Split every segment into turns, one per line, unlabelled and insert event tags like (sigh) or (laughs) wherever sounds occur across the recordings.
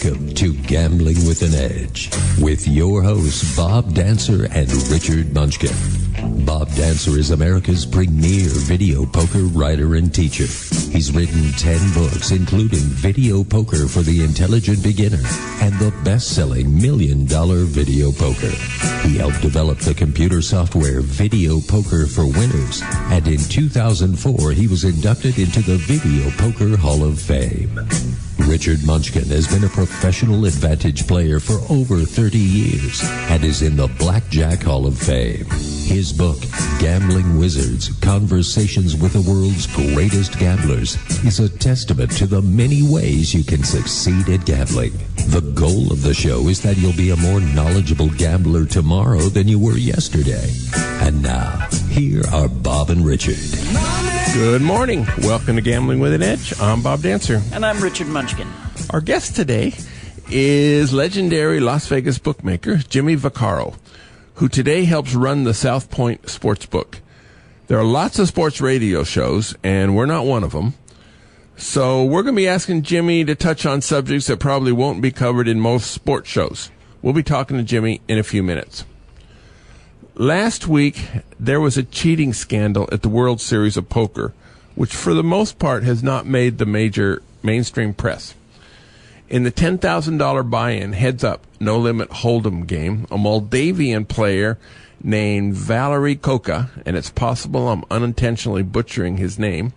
Welcome to Gambling with an Edge with your hosts Bob Dancer and Richard Munchkin. Bob Dancer is America's premier video poker writer and teacher. He's written 10 books, including Video Poker for the Intelligent Beginner and the best-selling Million Dollar Video Poker. He helped develop the computer software Video Poker for Winners, and in 2004 he was inducted into the Video Poker Hall of Fame. Richard Munchkin has been a professional advantage player for over 30 years and is in the Blackjack Hall of Fame. His book, Gambling Wizards Conversations with the World's Greatest Gamblers, is a testament to the many ways you can succeed at gambling. The goal of the show is that you'll be a more knowledgeable gambler tomorrow than you were yesterday. And now, here are Bob and Richard.
Good morning. Welcome to Gambling with an Edge. I'm Bob Dancer.
And I'm Richard Munchkin.
Our guest today is legendary Las Vegas bookmaker Jimmy Vaccaro, who today helps run the South Point Sportsbook. There are lots of sports radio shows, and we're not one of them. So we're going to be asking Jimmy to touch on subjects that probably won't be covered in most sports shows. We'll be talking to Jimmy in a few minutes. Last week, there was a cheating scandal at the World Series of Poker, which for the most part has not made the major mainstream press. In the $10,000 buy-in heads up no limit hold'em game, a Moldavian player named Valery Coca, and it's possible I'm unintentionally butchering his name,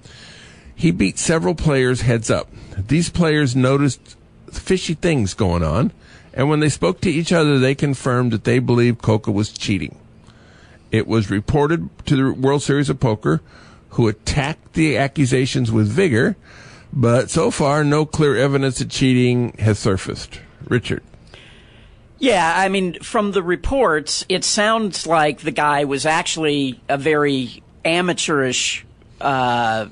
he beat several players heads up. These players noticed fishy things going on, and when they spoke to each other, they confirmed that they believed Coca was cheating. It was reported to the World Series of Poker, who attacked the accusations with vigor, but so far, no clear evidence of cheating has surfaced. Richard.
Yeah, I mean, from the reports, it sounds like the guy was actually a very amateurish uh,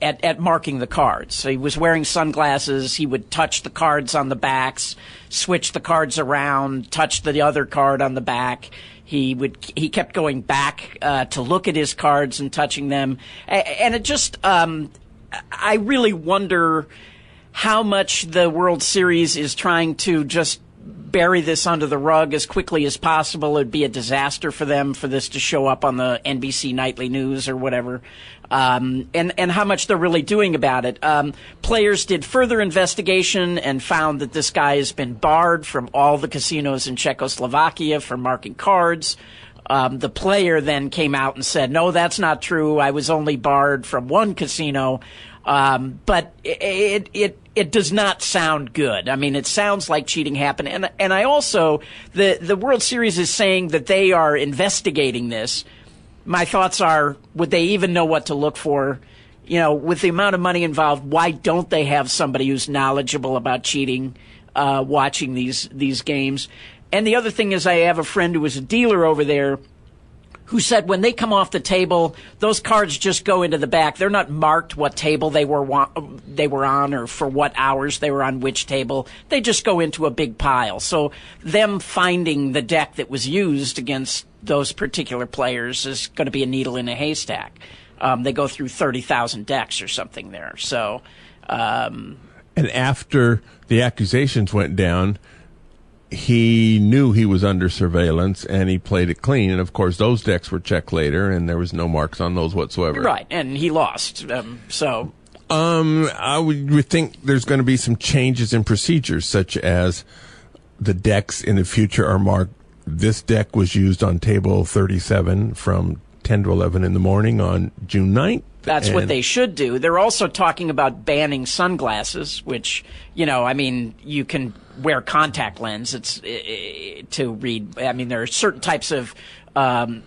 at, at marking the cards. So he was wearing sunglasses. He would touch the cards on the backs, switch the cards around, touch the other card on the back. He would he kept going back uh, to look at his cards and touching them, and it just um, I really wonder how much the World Series is trying to just bury this under the rug as quickly as possible. It'd be a disaster for them for this to show up on the NBC nightly news or whatever. Um, and and how much they're really doing about it. Um, players did further investigation and found that this guy has been barred from all the casinos in Czechoslovakia for marking cards. Um, the player then came out and said, "No, that's not true. I was only barred from one casino." Um, but it, it, it does not sound good. I mean, it sounds like cheating happened, and and I also the the World Series is saying that they are investigating this my thoughts are would they even know what to look for? You know, with the amount of money involved, why don't they have somebody who's knowledgeable about cheating uh, watching these these games? And the other thing is, I have a friend who was a dealer over there who said when they come off the table, those cards just go into the back. They're not marked what table they were wa- they were on or for what hours they were on which table. They just go into a big pile. So them finding the deck that was used against those particular players is going to be a needle in a haystack. Um, they go through thirty thousand decks or something there. So. Um,
and after the accusations went down, he knew he was under surveillance and he played it clean. And of course, those decks were checked later, and there was no marks on those whatsoever.
Right, and he lost. Um, so,
um, I would, would think there's going to be some changes in procedures, such as the decks in the future are marked. This deck was used on table 37 from 10 to 11 in the morning on June 9th.
That's and what they should do. They're also talking about banning sunglasses, which, you know, I mean, you can wear contact lens. It's uh, to read. I mean, there are certain types of um,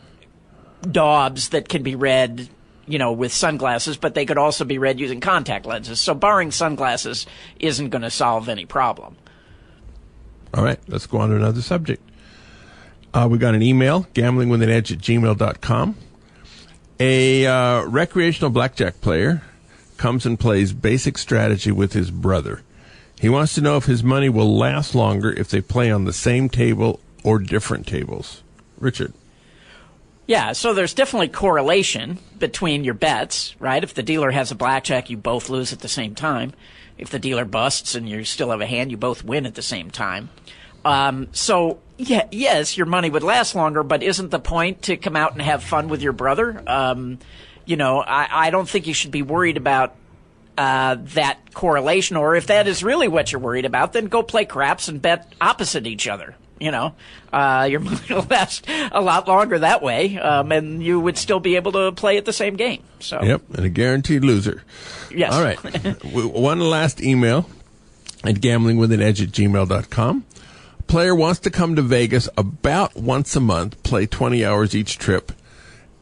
daubs that can be read, you know, with sunglasses, but they could also be read using contact lenses. So, barring sunglasses isn't going to solve any problem.
All right, let's go on to another subject. Uh, we got an email, gamblingwithanedge at gmail.com. A uh, recreational blackjack player comes and plays basic strategy with his brother. He wants to know if his money will last longer if they play on the same table or different tables. Richard.
Yeah, so there's definitely correlation between your bets, right? If the dealer has a blackjack, you both lose at the same time. If the dealer busts and you still have a hand, you both win at the same time. Um, so yeah, yes, your money would last longer, but isn't the point to come out and have fun with your brother? Um, you know, I, I don't think you should be worried about uh, that correlation, or if that is really what you're worried about, then go play craps and bet opposite each other. You know, uh, your (laughs) money will last a lot longer that way, um, and you would still be able to play at the same game. So,
Yep, and a guaranteed loser.
yes.
All right. (laughs) One last email at gamblingwithanedge at gmail.com. Player wants to come to Vegas about once a month, play 20 hours each trip,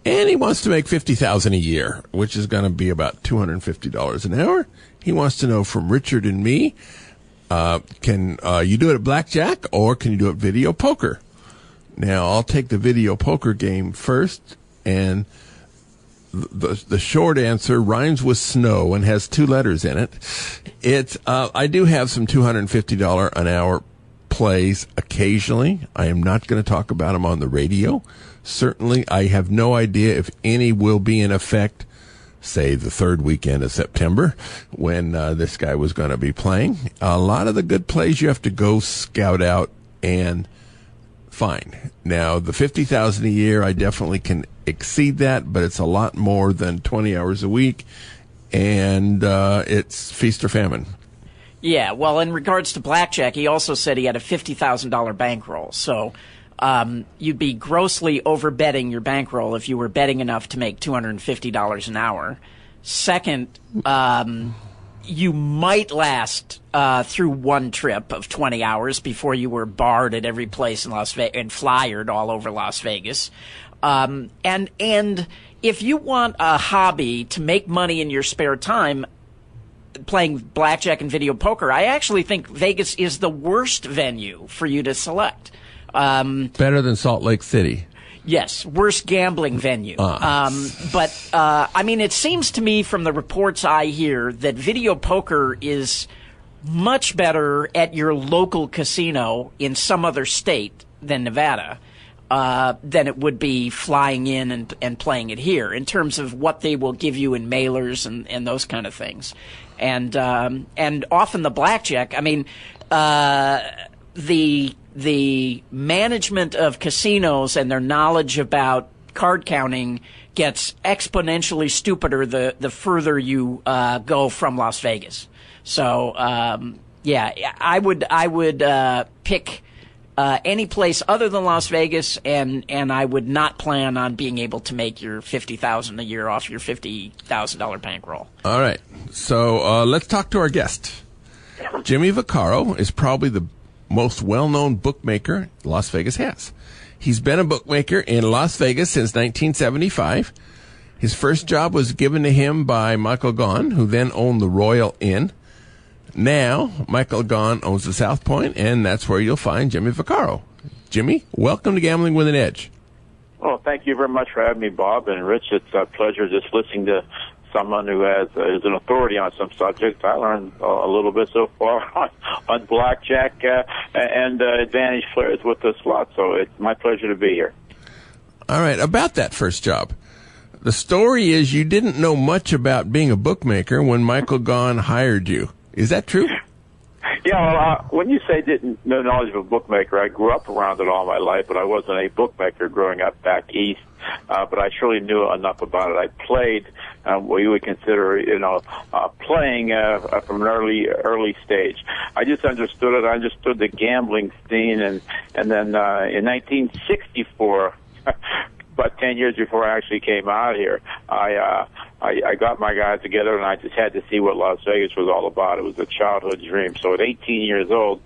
and he wants to make 50000 a year, which is going to be about $250 an hour. He wants to know from Richard and me, uh, can uh, you do it at blackjack or can you do it video poker? Now, I'll take the video poker game first, and the the short answer rhymes with snow and has two letters in it. It's uh, I do have some two hundred and fifty dollar an hour plays occasionally. I am not going to talk about them on the radio. Certainly, I have no idea if any will be in effect. Say the third weekend of September when uh, this guy was going to be playing. A lot of the good plays you have to go scout out and fine. Now, the 50,000 a year, I definitely can exceed that, but it's a lot more than 20 hours a week and uh, it's feast or famine.
Yeah, well, in regards to blackjack, he also said he had a fifty thousand dollar bankroll. So um, you'd be grossly overbetting your bankroll if you were betting enough to make two hundred and fifty dollars an hour. Second, um, you might last uh, through one trip of twenty hours before you were barred at every place in Las Vegas and flyered all over Las Vegas. Um, and and if you want a hobby to make money in your spare time, playing blackjack and video poker, I actually think Vegas is the worst venue for you to select. Um,
Better than Salt Lake City.
yes, worst gambling venue. Um, but uh, I mean, it seems to me from the reports I hear that video poker is much better at your local casino in some other state than Nevada. Uh, than it would be flying in and, and playing it here in terms of what they will give you in mailers and, and those kind of things. And, um, and often the blackjack, I mean, uh, the, the management of casinos and their knowledge about card counting gets exponentially stupider the, the further you, uh, go from Las Vegas. So, um, yeah, I would, I would, uh, pick, uh, any place other than Las Vegas, and and I would not plan on being able to make your fifty thousand a year off your fifty thousand dollar bankroll.
All right. So uh, let's talk to our guest. Jimmy Vaccaro is probably the most well known bookmaker Las Vegas has. He's been a bookmaker in Las Vegas since 1975. His first job was given to him by Michael Gaughan, who then owned the Royal Inn. Now, Michael Gaughan owns the South Point, and that's where you'll find Jimmy Vaccaro. Jimmy, welcome to Gambling with an Edge.
Well, thank you very much for having me, Bob and Rich. It's a pleasure just listening to someone who has uh, is an authority on some subjects. I learned uh, a little bit so far (laughs) on, on blackjack uh, and uh, advantage players with the slot. So it's my pleasure to be here.
All right, about that first job. The story is you didn't know much about being a bookmaker when Michael Gaughan hired you. Is that true?
Yeah, well, uh, when you say didn't know knowledge of a bookmaker, I grew up around it all my life, but I wasn't a bookmaker growing up back east. Uh, but I surely knew enough about it. I played uh, what you would consider, you know, uh, playing uh, uh, from an early early stage. I just understood it. I understood the gambling scene, and and then uh, in 1964. (laughs) about 10 years before I actually came out here, I, uh, I, I got my guys together and I just had to see what Las Vegas was all about. It was a childhood dream. So at 18 years old,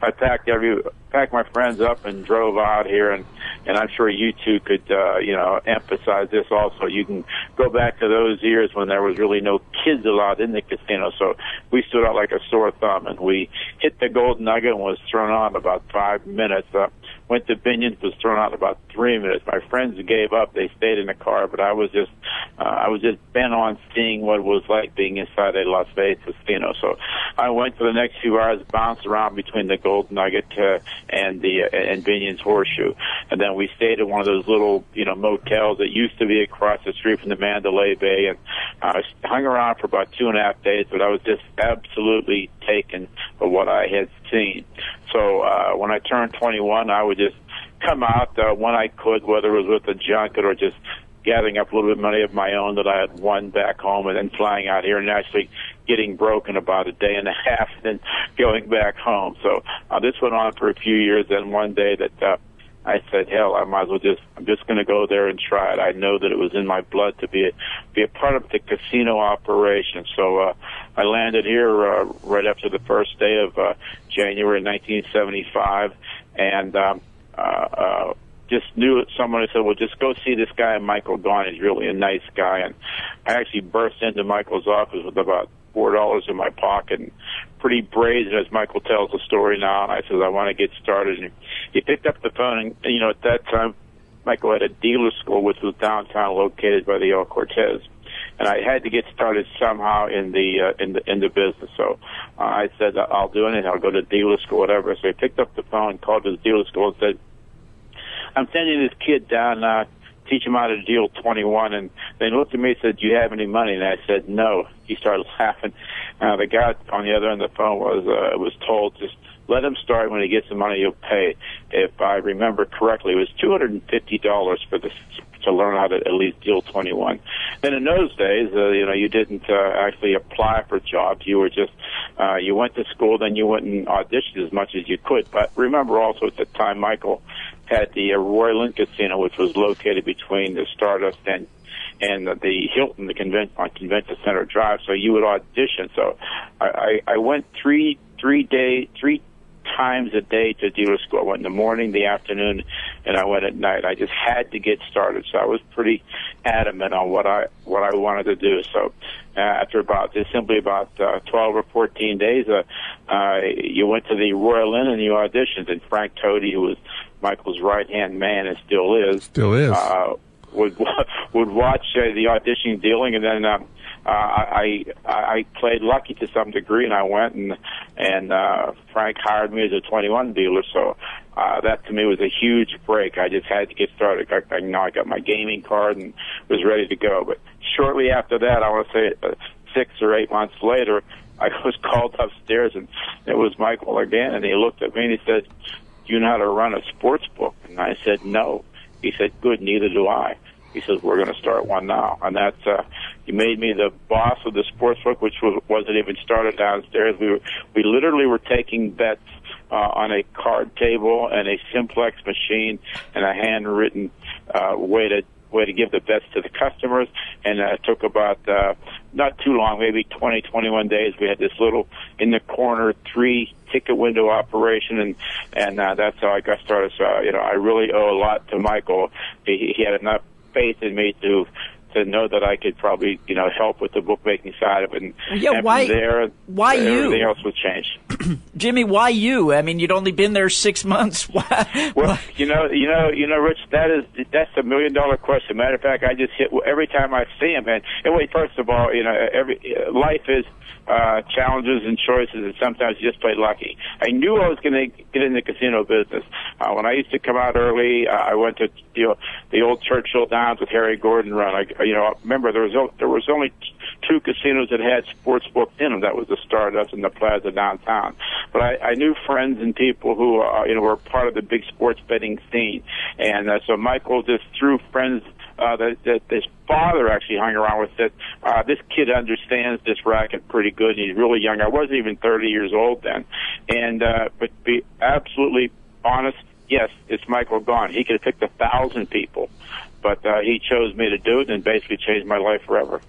I packed every, packed my friends up and drove out here and, and I'm sure you two could, uh, you know, emphasize this also. You can go back to those years when there was really no kids allowed in the casino. So we stood out like a sore thumb and we hit the golden nugget and was thrown in about five minutes. Uh, went to Binions, was thrown out about three minutes. My friends gave up; they stayed in the car, but I was just, uh, I was just bent on seeing what it was like being inside a Las Vegas casino. So I went for the next few hours, bounced around between the Gold Nugget, uh, and the uh, and Binion's Horseshoe, and then we stayed at one of those little you know motels that used to be across the street from the Mandalay Bay, and I uh, hung around for about two and a half days, but I was just absolutely taken by what I had seen. So uh, when I turned 21, I would just come out uh, when I could, whether it was with a junket or just gathering up a little bit of money of my own that I had won back home and then flying out here and actually getting broke in about a day and a (laughs) half and then going back home. So uh, this went on for a few years. Then one day that uh, I said, hell, I might as well just, I'm just going to go there and try it. I know that it was in my blood to be a, be a part of the casino operation. So, uh, I landed here, uh, right after the first day of, uh, January 1975 and, um, uh, uh, just knew someone who said, well, just go see this guy, Michael Gaughan. He's really a nice guy. And I actually burst into Michael's office with about four dollars in my pocket and pretty brazen as Michael tells the story now and I said I want to get started and he picked up the phone and you know at that time Michael had a dealer school which was downtown located by the El Cortez and I had to get started somehow in the uh, in the in the business. So uh, I said I'll do anything. I'll go to dealer school, whatever. So he picked up the phone, called the dealer school, and said, "I'm sending this kid down uh, teach him how to deal 21. And they looked at me and said, do you have any money? And I said, no. He started laughing. Uh, the guy on the other end of the phone was, uh, was told just let him start when he gets the money he'll pay. If I remember correctly, it was $250 for this to learn how to at least deal 21. Then in those days, uh, you know, you didn't uh, actually apply for jobs. You were just, uh, you went to school, then you went and auditioned as much as you could. But remember also at the time, Michael, had the uh, Royal Inn Casino, which was located between the Stardust and and the Hilton, the convention on Convention Center Drive. So you would audition. So I, I, I went three three day three times a day to dealer school. I went in the morning, the afternoon, and I went at night. I just had to get started, so I was pretty adamant on what I what I wanted to do. So uh, after about just simply about uh, 12 or 14 days, uh, uh, you went to the Royal Inn and you auditioned. And Frank Toti, who was Michael's right hand man and still is,
still is,
uh, would (laughs) would watch uh, the auditioning dealing, and then. Um, uh, I I I played lucky to some degree, and I went and and uh, Frank hired me as a 21 dealer. So uh, that to me was a huge break. I just had to get started. I, I you know I got my gaming card and was ready to go. But shortly after that, I want to say uh, six or eight months later, I (laughs) was called upstairs, and it was Michael again, and he looked at me and he said, "Do you know how to run a sports book?" And I said, "No." He said, "Good, neither do I." He says, "We're going to start one now," and that's uh, he made me the boss of the sports book, which was, wasn't even started downstairs. We were we literally were taking bets uh, on a card table and a simplex machine and a handwritten uh, way to way to give the bets to the customers. And uh, it took about uh, not too long, maybe 20, 21 days. We had this little in the corner three ticket window operation, and and uh, that's how I got started. So you know, I really owe a lot to Michael. He, he had enough faith in me to to know that I could probably, you know, help with the bookmaking side of it. And,
yeah,
and
why?
there,
why
everything
you?
Everything else would change. (clears throat)
Jimmy, why you? I mean, you'd only been there six months. (laughs) Why?
Well, you know, you know, you know, Rich. That is that's a million dollar question. Matter of fact, I just hit every time I see him. And, and wait, first of all, you know, every life is uh, challenges and choices, and sometimes you just play lucky. I knew I was going to get in the casino business. Uh, when I used to come out early, uh, I went to you know the old Churchill Downs with Harry Gordon run. I, you know, remember there was there was only two casinos that had sports books in them. That was the Stardust and the Plaza downtown. But I, I knew friends and people who uh, you know were part of the big sports betting scene, and uh, so Michael just threw friends uh, that, that his father actually hung around with that uh, this kid understands this racket pretty good. He's really young. I wasn't even 30 years old then, and uh, but be absolutely honest. Yes, it's Michael Gaughan. He could have picked a thousand people, but uh, he chose me to do it and basically changed my life forever.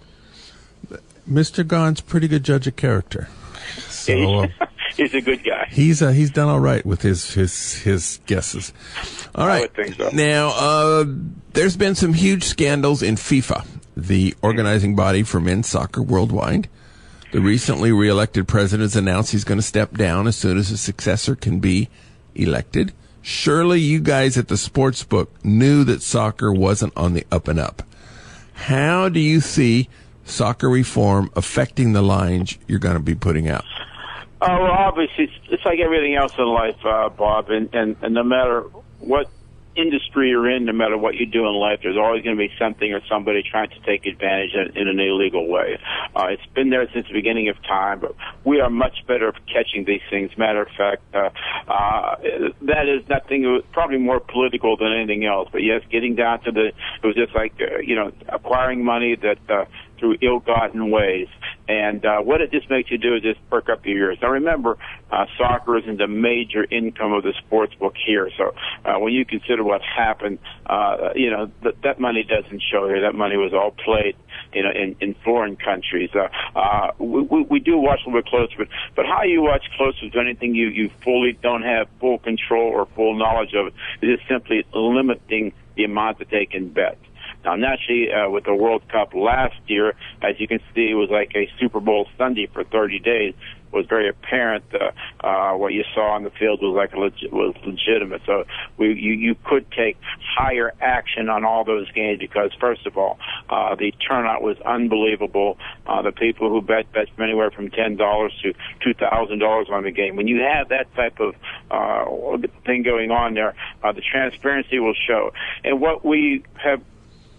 Mr. Gaughan's pretty good judge of character. (laughs) So, uh, (laughs)
he's a good guy.
He's uh, he's done all right with his his his guesses. All right.
I would think so.
Now, uh, there's been some huge scandals in FIFA, the organizing body for men's soccer worldwide. The recently reelected president has announced he's going to step down as soon as a successor can be elected. Surely you guys at the sports book knew that soccer wasn't on the up and up. How do you see soccer reform affecting the lines you're going to be putting out?
Uh, well, obviously, it's, it's like everything else in life, uh, Bob, and, and, and no matter what industry you're in, no matter what you do in life, there's always going to be something or somebody trying to take advantage in, in an illegal way. Uh, it's been there since the beginning of time, but we are much better at catching these things. Matter of fact, uh, uh, that is nothing, probably more political than anything else. But yes, getting down to the, it was just like, uh, you know, acquiring money that, uh, through ill-gotten ways. And uh, what it just makes you do is just perk up your ears. Now remember, uh, soccer isn't a major income of the sports book here. So uh, when you consider what happened, uh, you know th- that money doesn't show here. That money was all played, you know, in, in foreign countries. Uh, uh, we, we, do watch a little bit closer, but but how you watch closer to anything you you fully don't have full control or full knowledge of it is simply limiting the amount that they can bet. Now, naturally, uh, with the World Cup last year, as you can see, it was like a Super Bowl Sunday for 30 days. It was very apparent uh, uh, what you saw on the field was like a leg- was legitimate. So we you, you could take higher action on all those games because first of all, uh, the turnout was unbelievable. Uh, the people who bet bet from anywhere from ten dollars to two thousand dollars on the game. When you have that type of uh, thing going on there, uh, the transparency will show. And what we have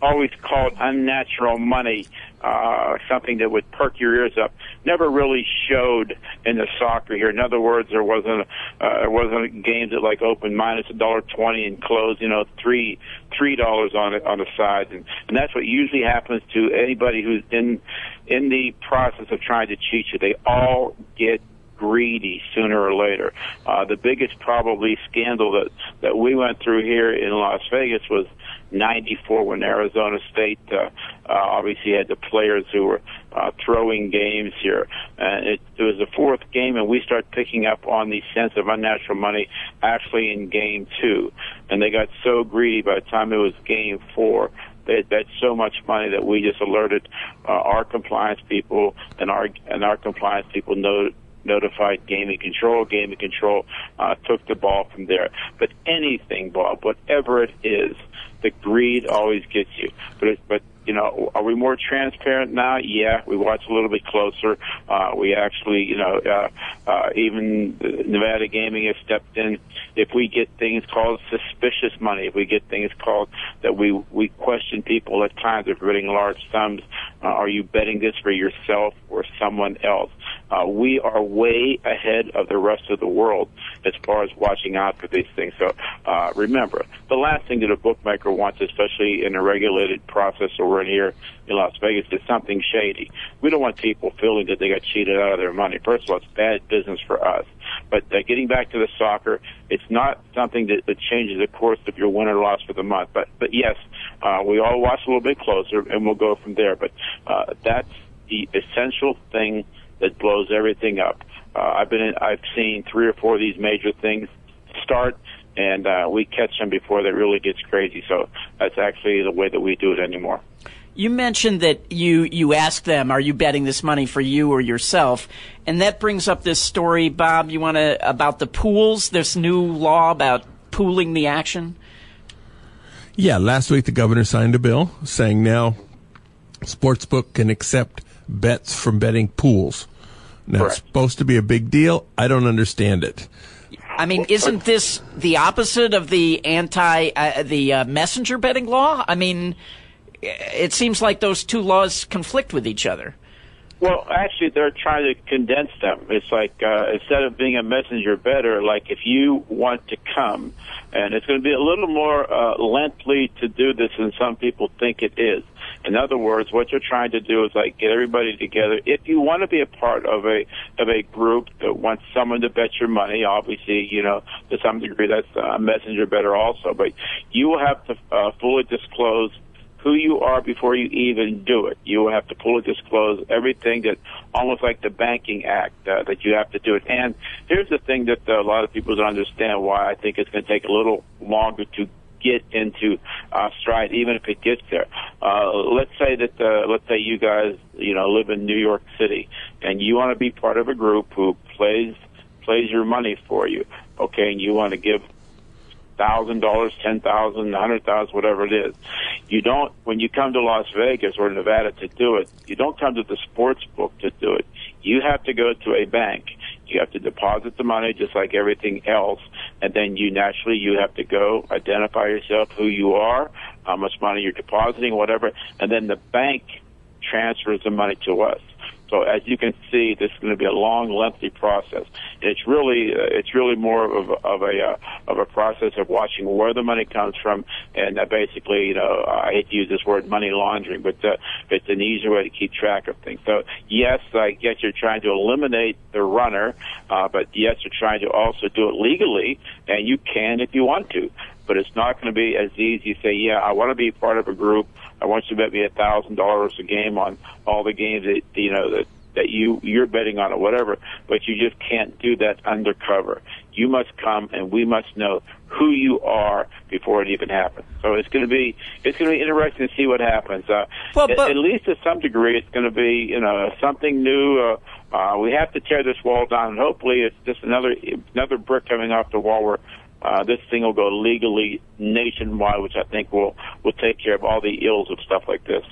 always called unnatural money, uh, something that would perk your ears up, never really showed in the soccer here. In other words, there wasn't uh, there wasn't games that like open minus a dollar twenty and close, you know, three three dollars on it on the sides, and and that's what usually happens to anybody who's in in the process of trying to cheat you. They all get greedy sooner or later. Uh, the biggest probably scandal that that we went through here in Las Vegas was 94 when Arizona State uh, uh, obviously had the players who were uh, throwing games here. And it, it was the fourth game, and we start picking up on the sense of unnatural money actually in game two. And they got so greedy by the time it was game four they had bet so much money that we just alerted uh, our compliance people, and our and our compliance people know, notified gaming control. Gaming control uh, took the ball from there. But anything, Bob, whatever it is, the greed always gets you. But it, but you know, are we more transparent now? Yeah, we watch a little bit closer. Uh, we actually, you know, uh, uh, even Nevada Gaming has stepped in. If we get things called suspicious money, if we get things called that we we question people at times we're betting large sums, uh, are you betting this for yourself or someone else? Uh, we are way ahead of the rest of the world as far as watching out for these things. So uh, remember, the last thing that a bookmaker wants, especially in a regulated process or we're here in Las Vegas, is something shady. We don't want people feeling that they got cheated out of their money. First of all, it's bad business for us. But uh, getting back to the soccer, it's not something that, that changes the course of your win or loss for the month. But but yes, uh, we all watch a little bit closer, and we'll go from there. But uh, that's the essential thing that blows everything up. Uh, I've been in, I've seen three or four of these major things start and uh, we catch them before that really gets crazy. So that's actually the way that we do it anymore.
You mentioned that you you ask them, "Are you betting this money for you or yourself?" And that brings up this story, Bob. You want to about the pools? This new law about pooling the action.
Yeah, last week the governor signed a bill saying now sportsbook can accept bets from betting pools. Now
Correct.
it's supposed to be a big deal. I don't understand it.
I mean, isn't this the opposite of the anti uh, the uh, messenger betting law? I mean, it seems like those two laws conflict with each other.
Well, actually, they're trying to condense them. It's like uh, instead of being a messenger better, like if you want to come, and it's going to be a little more uh, lengthy to do this than some people think it is. In other words, what you're trying to do is like get everybody together. If you want to be a part of a of a group that wants someone to bet your money, obviously, you know, to some degree, that's a messenger better also. But you will have to uh, fully disclose who you are before you even do it. You will have to fully disclose everything that, almost like the Banking Act, uh, that you have to do it. And here's the thing that uh, a lot of people don't understand why I think it's going to take a little longer to get into uh, stride, even if it gets there. Uh, let's say that, uh, let's say you guys, you know, live in New York City, and you want to be part of a group who plays plays your money for you. Okay, and you want to give thousand dollars, ten thousand, a hundred thousand, whatever it is. You don't when you come to Las Vegas or Nevada to do it. You don't come to the sports book to do it. You have to go to a bank. You have to deposit the money just like everything else, and then you naturally you have to go identify yourself, who you are, how much money you're depositing, whatever, and then the bank transfers the money to us. So as you can see, this is going to be a long, lengthy process. It's really, uh, it's really more of, of a uh, of a process of watching where the money comes from, and uh, basically, you know, I hate to use this word money laundering, but uh, it's an easier way to keep track of things. So yes, I guess you're trying to eliminate the runner, uh, but yes, you're trying to also do it legally, and you can if you want to but it's not going to be as easy to say, yeah, I want to be part of a group. I want you to bet me a thousand dollars a game on all the games that you know that that you you're betting on or whatever. But you just can't do that undercover. You must come, and we must know who you are before it even happens. So it's going to be it's going to be interesting to see what happens. Uh,
well, but,
at, least to some degree, it's going to be you know something new. Uh, uh, we have to tear this wall down, and hopefully, it's just another another brick coming off the wall where uh, this thing will go legally nationwide, which I think will will take care of all the ills of stuff like this.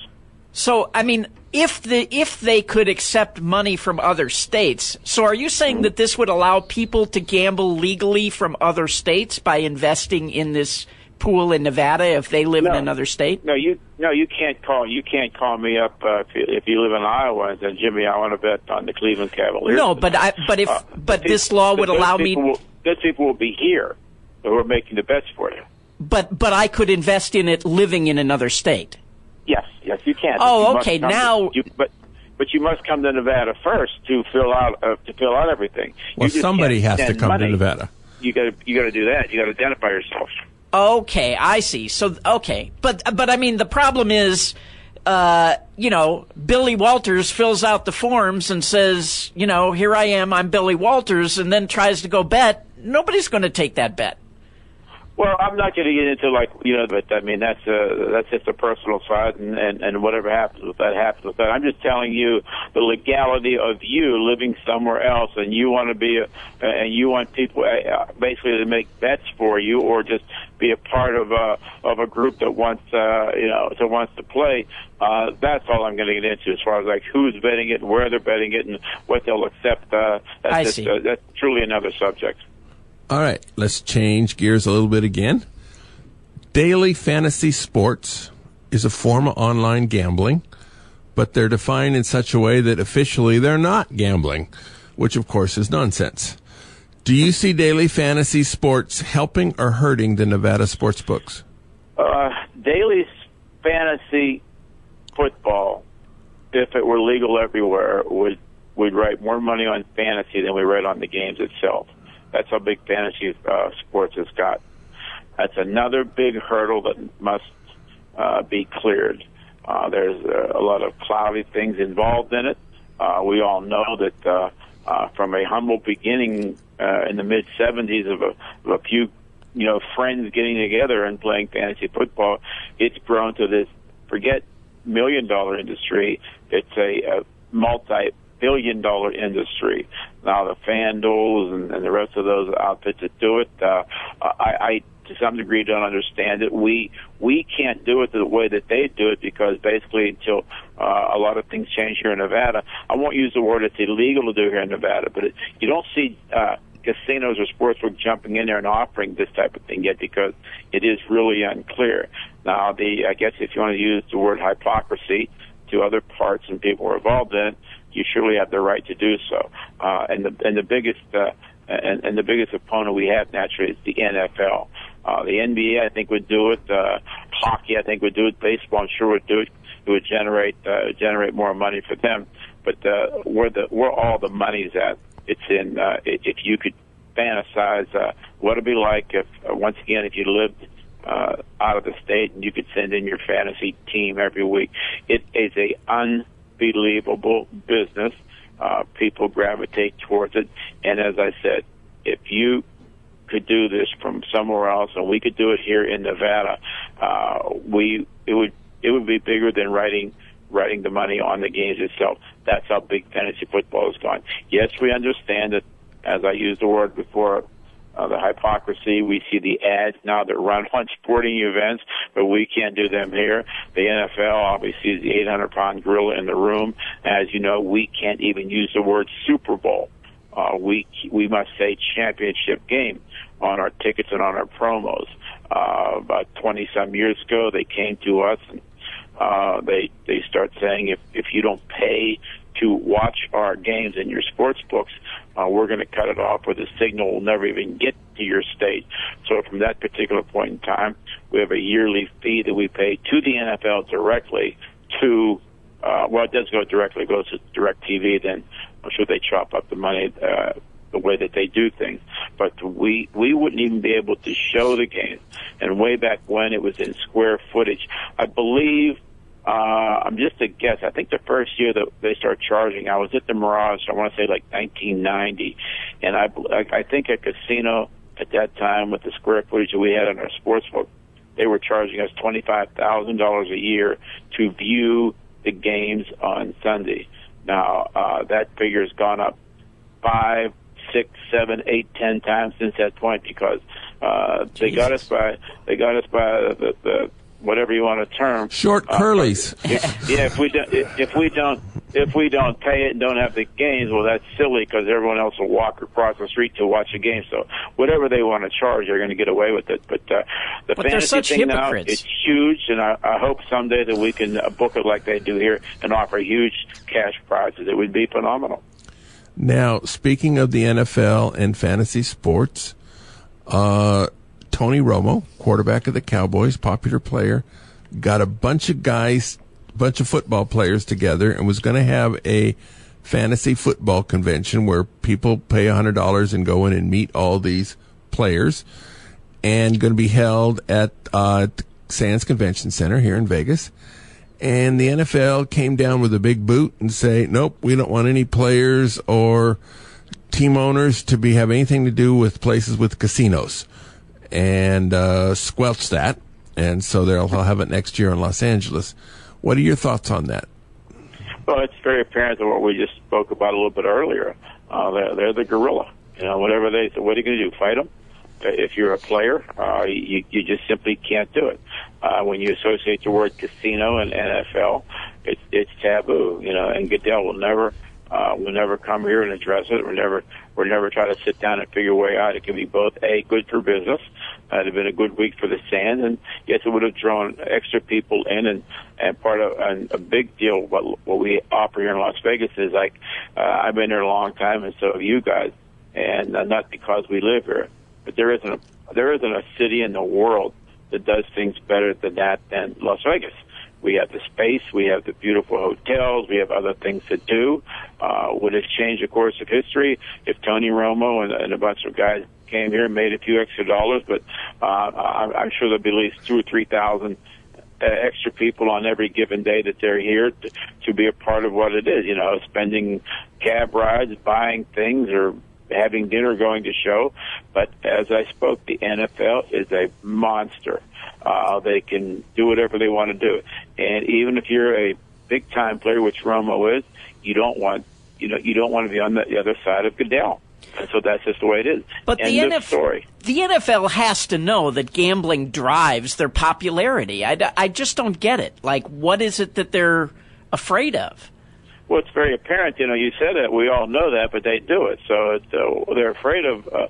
So, I mean, if the if they could accept money from other states, so are you saying that this would allow people to gamble legally from other states by investing in this pool in Nevada if they live
no,
in another state?
No, you no, you can't call you can't call me up uh, if, you, if you live in Iowa and say, Jimmy, I want to bet on the Cleveland Cavaliers.
No, but I but if uh, but this law would allow me.
Will, those people will be here who are making the bets for you.
But but I could invest in it living in another state.
Yes, yes, you can.
Oh,
you
okay. Now,
to, you, but but you must come to Nevada first to fill out uh, to fill out everything.
Well, somebody has to come
money.
to Nevada.
You got to you got to do that. You got to identify yourself.
Okay, I see. So okay, but but I mean the problem is. Uh, you know, Billy Walters fills out the forms and says, you know, here I am, I'm Billy Walters, and then tries to go bet. Nobody's going to take that bet.
Well, I'm not going to get into like you know, but I mean that's uh, that's just a personal side, and, and and whatever happens with that happens with that. I'm just telling you the legality of you living somewhere else, and you want to be, a, and you want people uh, basically to make bets for you, or just be a part of a of a group that wants uh, you know that wants to play. Uh, that's all I'm going to get into as far as like who's betting it, and where they're betting it, and what they'll accept. Uh, that's
I
just,
see.
Uh, that's truly another subject.
All right, let's change gears a little bit again. Daily fantasy sports is a form of online gambling, but they're defined in such a way that officially they're not gambling, which of course is nonsense. Do you see daily fantasy sports helping or hurting the Nevada sports books?
Uh, daily fantasy football, if it were legal everywhere, would would write more money on fantasy than we write on the games itself. That's how big fantasy uh, sports has got. That's another big hurdle that must uh, be cleared. Uh, there's uh, a lot of cloudy things involved in it. Uh, we all know that uh, uh, from a humble beginning uh, in the mid 70s of a, of a few, you know, friends getting together and playing fantasy football, it's grown to this forget million dollar industry. It's a, a multi billion dollar industry. Now the FanDuels and, and the rest of those outfits that do it, uh, I, I to some degree don't understand it. We we can't do it the way that they do it because basically until uh, a lot of things change here in Nevada, I won't use the word it's illegal to do here in Nevada, but it, you don't see. Uh, casinos or sportsbook jumping in there and offering this type of thing yet because it is really unclear. Now, the I guess if you want to use the word hypocrisy to other parts and people who are involved in it, you surely have the right to do so. Uh, and the and the biggest uh, and, and the biggest opponent we have naturally is the NFL. Uh, the NBA, I think, would do it. Uh, hockey, I think, would do it. Baseball, I'm sure, would do it. It would generate uh, generate more money for them. But uh, where the where all the money's at, it's in. Uh, if you could fantasize uh, what it'd be like if, uh, once again, if you lived uh, out of the state and you could send in your fantasy team every week, it is a unbelievable business. Uh, people gravitate towards it, and as I said, if you could do this from somewhere else, and we could do it here in Nevada, uh, we it would it would be bigger than writing writing the money on the games itself. That's how big fantasy football has gone. Yes, we understand that, as I used the word before, uh, the hypocrisy. We see the ads now that run on (laughs) sporting events, but we can't do them here. The NFL obviously is the 800 pound gorilla in the room. As you know, we can't even use the word Super Bowl uh, we we must say championship game on our tickets and on our promos. Uh, about 20 some years ago, they came to us and uh, they they start saying if if you don't pay to watch our games in your sports books, uh, we're going to cut it off, or the signal will never even get to your state. So from that particular point in time, we have a yearly fee that we pay to the NFL directly to. Uh, well, it does go directly. It goes to DirecTV. Then I'm sure they chop up the money uh, the way that they do things. But we we wouldn't even be able to show the game. And way back when it was in square footage, I believe. Uh, I'm just a guess. I think the first year that they started charging, I was at the Mirage. I want to say like 1990, and I I think a casino at that time with the square footage that we had on our sports book, they were charging us twenty five thousand dollars a year to view the games on Sunday. Now uh, that figure has gone up five, six, seven, eight, ten times since that point because uh, they got us by they got us by the, the whatever you want to term
short
uh,
curlies. (laughs)
if, yeah, if we don't if we don't if we don't pay it and don't have the games, well, that's silly because everyone else will walk across the street to watch a game. So whatever they want to charge, they're going to get away with it. But uh, the
but
fantasy
such
thing
hypocrites.
now it's huge, and I, I hope someday that we can uh, book it like they do here and offer huge cash prizes. It would be phenomenal.
Now, speaking of the NFL and fantasy sports, uh, Tony Romo, quarterback of the Cowboys, popular player, got a bunch of guys, bunch of football players together and was going to have a fantasy football convention where people pay $100 and go in and meet all these players and going to be held at uh, Sands Convention Center here in Vegas. And the NFL came down with a big boot and say, nope, we don't want any players or team owners to be have anything to do with places with casinos and uh, that. And so they'll have it next year in Los Angeles. What are your thoughts on that?
Well, it's very apparent to what we just spoke about a little bit earlier. Uh, they're, they're the gorilla. You know, whatever they, what are you going to do? Fight them? If you're a player, uh, you, you just simply can't do it. Uh, when you associate the word casino and NFL, it's, it's taboo. You know, and Goodell will never, uh, will never come here and address it. We're never, we're never try to sit down and figure a way out. It can be both a good for business. It'd have been a good week for the Sands, and yes, it would have drawn extra people in. And and part of and a big deal what what we offer here in Las Vegas is like uh, I've been here a long time, and so have you guys. And uh, not because we live here, but there isn't a there isn't a city in the world that does things better than that than Las Vegas. We have the space, we have the beautiful hotels, we have other things to do. Uh, would it change the course of history if Tony Romo and, and a bunch of guys came here and made a few extra dollars? But uh, I'm, sure there'll be at least two or three thousand uh, extra people on every given day that they're here to, to be a part of what it is. You know, spending cab rides, buying things, or having dinner, going to show. But as I spoke, the NFL is a monster. Uh, they can do whatever they want to do. And even if you're a big time player, which Romo is, you don't want, you know, you don't want to be on the, the other side of Goodell. So that's just the way it is.
But
End
the NFL,
story.
the NFL has to know that gambling drives their popularity. I, I just don't get it. Like, what is it that they're afraid of?
Well, it's very apparent. You know, you said it. We all know that, but they do it. So it, uh, they're afraid of. Uh,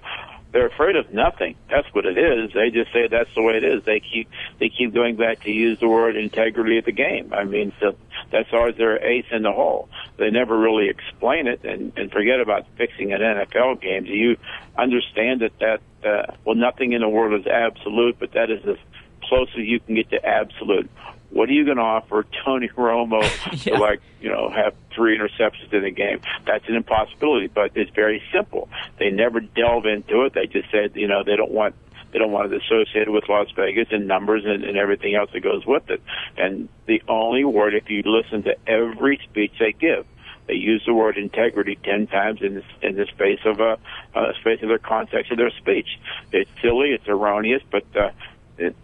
they're afraid of nothing. That's what it is. They just say that's the way it is. They keep they keep going back to use the word integrity of the game. I mean, so that's always their ace in the hole. They never really explain it, and and forget about fixing an NFL game. Do you understand that that uh, well, nothing in the world is absolute, but that is as close as you can get to absolute. What are you going to offer Tony Romo (laughs)
Yeah.
to like you know have three interceptions in a game? That's an impossibility, but it's very simple. They never delve into it. They just said you know they don't want they don't want it associated with Las Vegas and numbers and, and everything else that goes with it. And the only word, if you listen to every speech they give, they use the word integrity ten times in the, in the space of a uh, space of their context of their speech. It's silly, it's erroneous, but uh, it,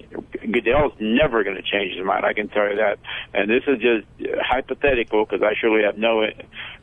Goodell's never going to change his mind. I can tell you that. And this is just hypothetical because I surely have no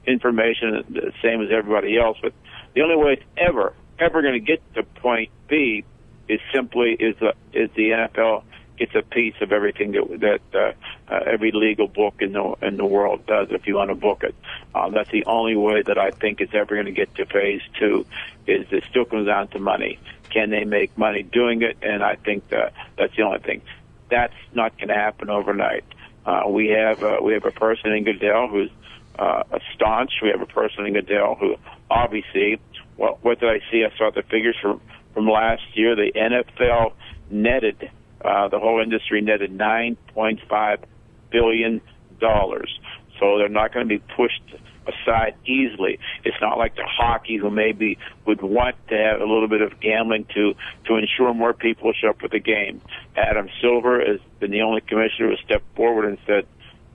information the same as everybody else. But the only way it's ever ever going to get to point B is simply is the is the NFL gets a piece of everything that that uh, uh, every legal book in the in the world does. If you want to book it, uh, that's the only way that I think it's ever going to get to phase two. Is it still comes down to money? Can they make money doing it? And I think that that's the only thing. That's not going to happen overnight. Uh, we have uh, we have a person in Goodell who's uh, a staunch. We have a person in Goodell who obviously. Well, what did I see? I saw the figures from from last year. The NFL netted uh, the whole industry netted 9.5 billion dollars. So they're not going to be pushed aside easily. It's not like the hockey who maybe would want to have a little bit of gambling to to ensure more people show up for the game. Adam Silver has been the only commissioner who stepped forward and said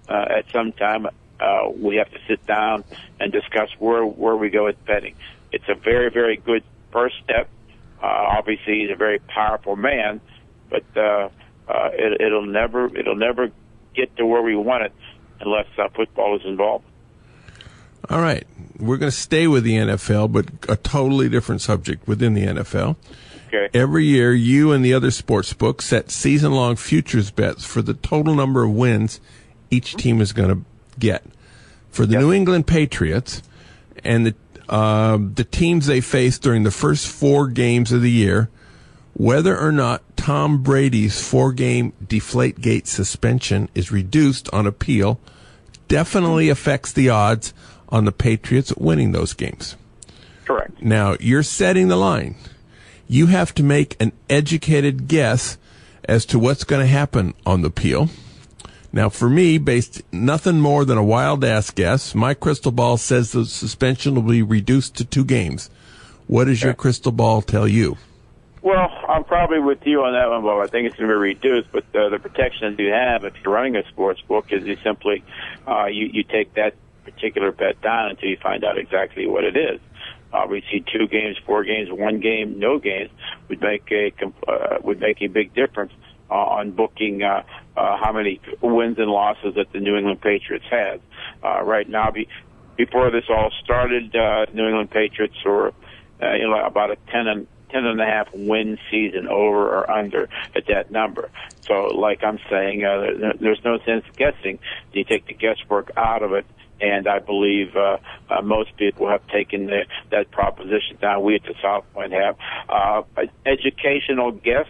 uh, at some time uh, we have to sit down and discuss where where we go with betting. It's a very very good first step. Uh, obviously, he's a very powerful man, but uh, uh, it, it'll never it'll never get to where we want it unless uh, football is involved.
All right, we're going to stay with the NFL, but a totally different subject within the NFL.
Okay.
Every year, you and the other sports books set season long futures bets for the total number of wins each team is going to get. For the
Yep.
New England Patriots and the uh, the teams they face during the first four games of the year, whether or not Tom Brady's four game Deflategate suspension is reduced on appeal definitely affects the odds on the Patriots winning those games.
Correct.
Now, you're setting the line. You have to make an educated guess as to what's going to happen on the appeal. Now, for me, based nothing more than a wild ass guess, my crystal ball says the suspension will be reduced to two games. What does your crystal ball tell you?
Well, I'm probably with you on that one, Bob. I think it's going to be reduced, but uh, the protection that you have if you're running a sports book is you simply uh, you you take that particular bet down until you find out exactly what it is. Obviously, two games, four games, one game, no games would make a uh, would make a big difference uh, on booking uh, uh, how many wins and losses that the New England Patriots has. Uh, right now, be, before this all started, uh, New England Patriots were uh, you know about a ten and ten and a half win season over or under at that number. So, like I'm saying, uh, there, there's no sense guessing. You take the guesswork out of it. And I believe uh, uh, most people have taken the, that proposition down. We at the South Point have. Uh, educational guess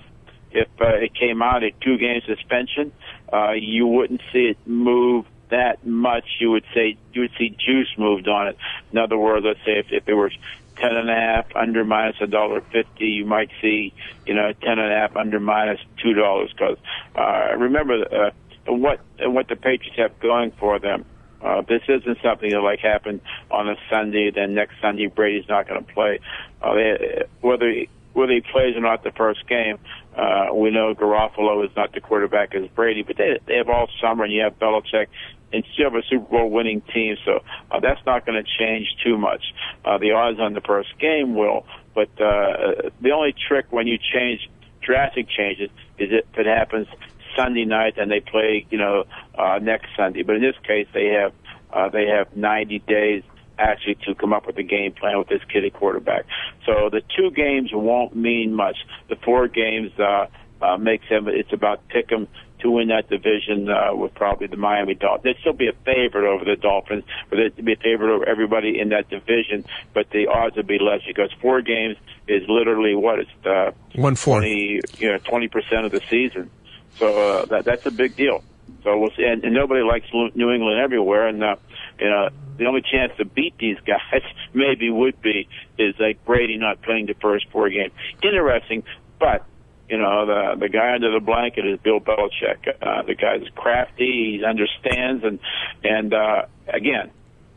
if uh, it came out a two game suspension, uh, you wouldn't see it move that much. You would say you would see juice moved on it. In other words, let's say if, if it was ten and a half under minus a dollar fifty, you might see you know ten and a half under minus two dollars. Because uh, remember uh, what what the Patriots have going for them. Uh, this isn't something that like happened on a Sunday. Then next Sunday Brady's not going to play. Uh, they, whether he, whether he plays or not the first game, uh, we know Garoppolo is not the quarterback as Brady, but they they have all summer, and you have Belichick, and still have a Super Bowl winning team. So uh, that's not going to change too much. Uh, the odds on the first game will, but uh, the only trick when you change drastic changes is if it happens Sunday night and they play, you know, uh, next Sunday. But in this case, they have uh, they have 90 days actually to come up with a game plan with this kitty quarterback. So the two games won't mean much. The four games uh, uh, makes them. It's about pick 'em to win that division uh, with probably the Miami Dolphins. They'd still be a favorite over the Dolphins, but they'd be a favorite over everybody in that division. But the odds would be less because four games is literally what it's uh,
One fourth.
you know, twenty percent of the season. So uh, that that's a big deal. So we'll see. And, and nobody likes New England everywhere, and uh, you know the only chance to beat these guys (laughs) maybe would be is like Brady not playing the first four games. Interesting, but you know the the guy under the blanket is Bill Belichick. Uh, the guy's crafty. He understands, and and uh, again.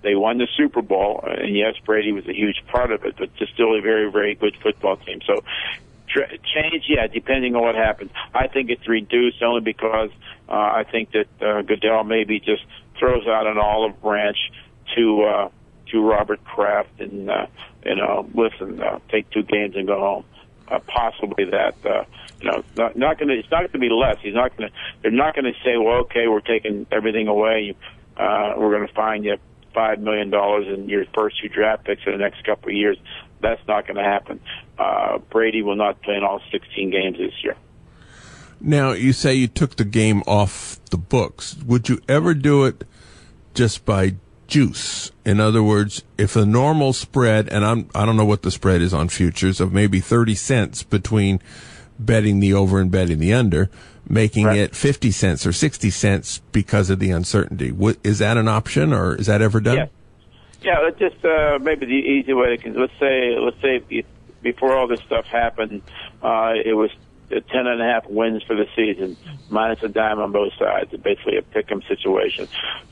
They won the Super Bowl, and yes, Brady was a huge part of it, but it's still a very, very good football team. So, change, yeah, depending on what happens. I think it's reduced only because uh, I think that uh, Goodell maybe just throws out an olive branch to uh, to Robert Kraft and uh, you know, listen, uh, take two games and go home. Uh, possibly that. Uh, you know, not, not going to. It's not going to be less. He's not going to. They're not going to say, well, okay, we're taking everything away. Uh, we're going to fine you five million dollars in your first two draft picks in the next couple of years. That's not going to happen. Uh, Brady will not play in all 16 games this year.
Now, you say you took the game off the books. Would you ever do it just by juice? In other words, if a normal spread, and I'm, I don't know what the spread is on futures, of maybe 30 cents between betting the over and betting the under, making
Right.
it 50 cents or 60 cents because of the uncertainty. What, is that an option or is that ever done?
Yeah. Yeah, it's just uh, maybe the easy way to let's say let's say before all this stuff happened, uh, it was ten and a half wins for the season, minus a dime on both sides. It's basically a pick'em situation.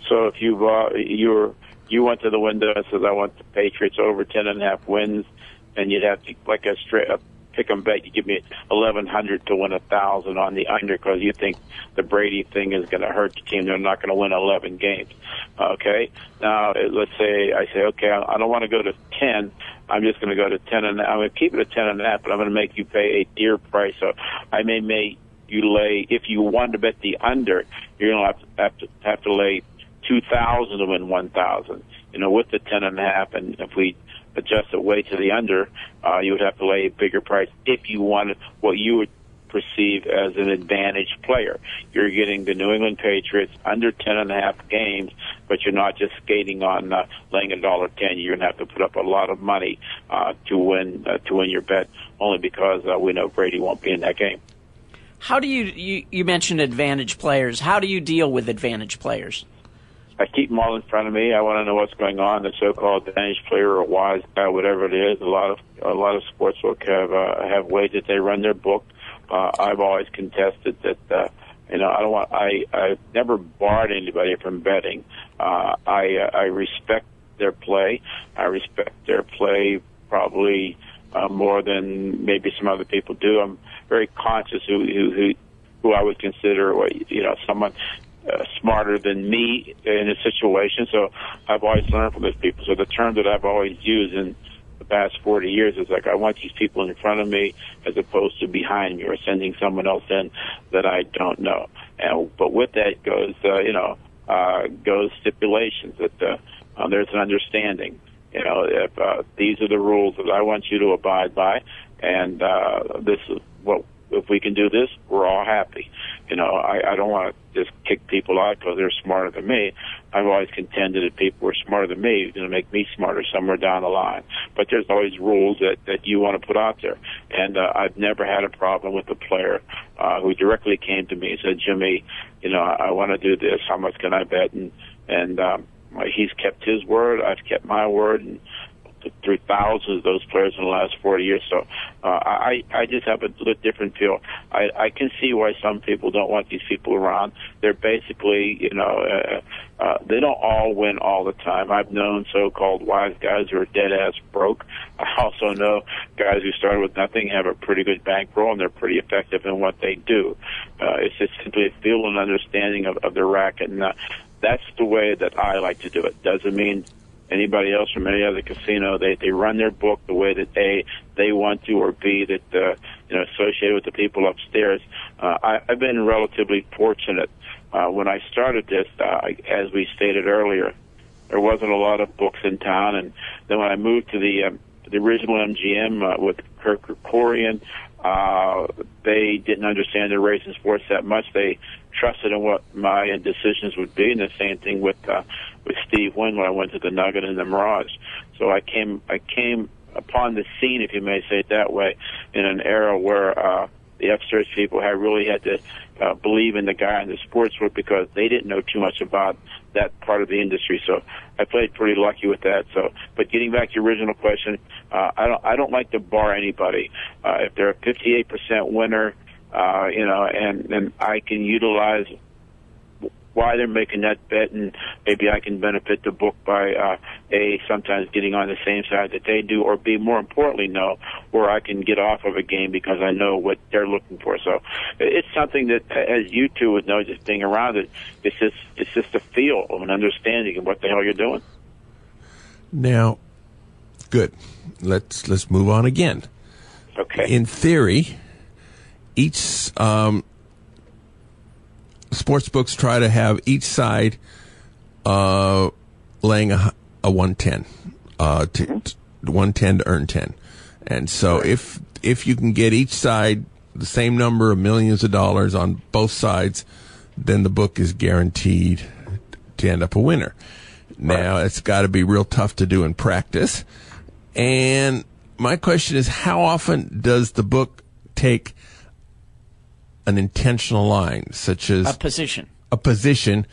So if you uh, you were you went to the window and says I want the Patriots over ten and a half wins, and you'd have to like a straight a pick 'em bet. You give me eleven hundred to win a thousand on the under because you think the Brady thing is going to hurt the team. They're not going to win eleven games. Okay. Now let's say I say okay, I don't want to go to ten. I'm just going to go to ten and I'm going to keep it at ten and a half, but I'm going to make you pay a dear price. So I may make you lay if you want to bet the under, you're going to have to have to, have to lay two thousand to win one thousand. You know, with the ten and a half, and if we adjust it way to the under, uh, you would have to lay a bigger price if you wanted what you would perceive as an advantage player. You're getting the New England Patriots under ten and a half games, but you're not just skating on uh, laying a dollar ten. You're to have to put up a lot of money uh, to win uh, to win your bet, only because uh, we know Brady won't be in that game.
How do you, you you mentioned advantage players? How do you deal with advantage players?
I keep them all in front of me. I want to know what's going on. The so-called advantage player or wise guy, whatever it is. A lot of a lot of sportsbook have uh, have ways that they run their book. Uh, I've always contested that. Uh, you know, I don't want. I I've never barred anybody from betting. Uh, I uh, I respect their play. I respect their play probably uh, more than maybe some other people do. I'm very conscious who who who, who I would consider, you know, someone uh, smarter than me in a situation. So I've always learned from those people. So the term that I've always used in the past 40 years is like I want these people in front of me as opposed to behind me or sending someone else in that I don't know. And but with that goes, uh, you know, uh, goes stipulations that uh, uh, there's an understanding. You know, if uh, these are the rules that I want you to abide by, and uh, this is what if we can do this, we're all happy. You know, I, I don't want to just kick people out because they're smarter than me. I've always contended that people who are smarter than me going to make me smarter somewhere down the line. But there's always rules that that you want to put out there, and uh, I've never had a problem with a player uh, who directly came to me and said, "Jimmy, you know, I, I want to do this. How much can I bet?" and and um, he's kept his word. I've kept my word, and through thousands of those players in the last 40 years. So uh, I, I just have a little different feel. I, I can see why some people don't want these people around. They're basically, you know, uh, uh, they don't all win all the time. I've known so-called wise guys who are dead ass broke. I (laughs) also know guys who started with nothing have a pretty good bankroll and they're pretty effective in what they do. Uh, it's just simply a feel and understanding of, of the racket, and uh, that's the way that I like to do it. Doesn't mean anybody else from any other casino. They they run their book the way that a they want to, or b that uh, you know associated with the people upstairs. Uh, I, I've been relatively fortunate. Uh, when I started this, uh, as we stated earlier, there wasn't a lot of books in town, and then when I moved to the um, the original MGM uh, with Kirk Kerkorian, uh, they didn't understand the racing sports that much. They trusted in what my decisions would be, and the same thing with uh, with Steve Wynn when I went to the Nugget and the Mirage. So I came I came upon the scene, if you may say it that way, in an era where uh, the upstairs people had really had to uh, believe in the guy in the sports book because they didn't know too much about that part of the industry. So I played pretty lucky with that. So, but getting back to your original question, uh, I don't I don't like to bar anybody. Uh, if they're a 58% winner, uh, you know, and and I can utilize why they're making that bet, and maybe I can benefit the book by uh, a sometimes getting on the same side that they do, or b more importantly, know where I can get off of a game because I know what they're looking for. So it's something that, as you two would know, just being around it, it's just it's just a feel of an understanding of what the hell you're doing.
Now, good. Let's let's move on again.
Okay.
In theory, each um, sports books try to have each side uh, laying a, a one ten, uh, to, to one ten to earn ten, and so if if you can get each side the same number of millions of dollars on both sides, then the book is guaranteed to end up a winner. Now, it's got to be real tough to do in practice. And my question is how often does the book take an intentional line, such as
A position.
a position,